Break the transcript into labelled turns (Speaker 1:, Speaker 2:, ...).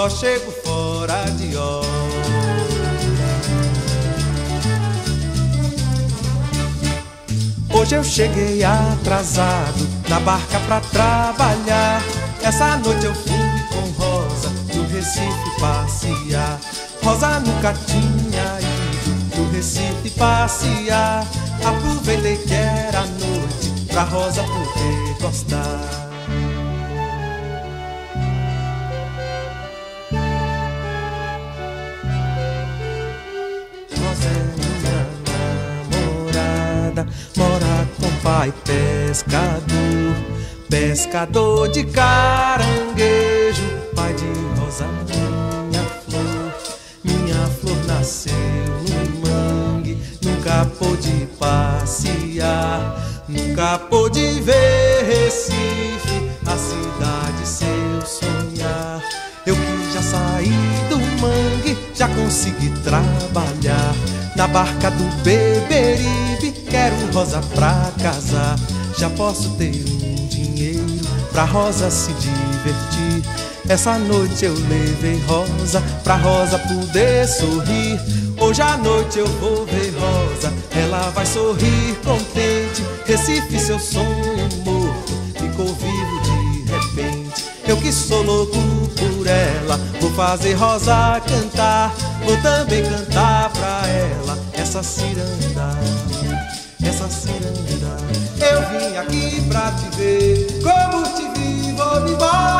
Speaker 1: só chego fora de hora. Hoje eu cheguei atrasado na barca pra trabalhar. Essa noite eu fui com Rosa do Recife passear. Rosa nunca tinha ido do Recife passear. Aproveitei que era noite pra Rosa poder gostar. Pai pescador, pescador de caranguejo, pai de Rosa, minha flor, minha flor nasceu no mangue, nunca pôde passear, nunca pôde ver Recife, a cidade seu sonhar. Eu que já saí do mangue, já consegui trabalhar na barca do Beberibe. Quero rosa pra casar, já posso ter um dinheiro pra rosa se divertir. Essa noite eu levei rosa pra rosa poder sorrir. Hoje à noite eu vou ver rosa, ela vai sorrir contente. Recife, seu sonho morto, ficou vivo de repente. Eu que sou louco por ela, vou fazer Rosa cantar. Vou também cantar pra ela essa ciranda, essa ciranda. Eu vim aqui pra te ver, como te vi, vou embora. Eu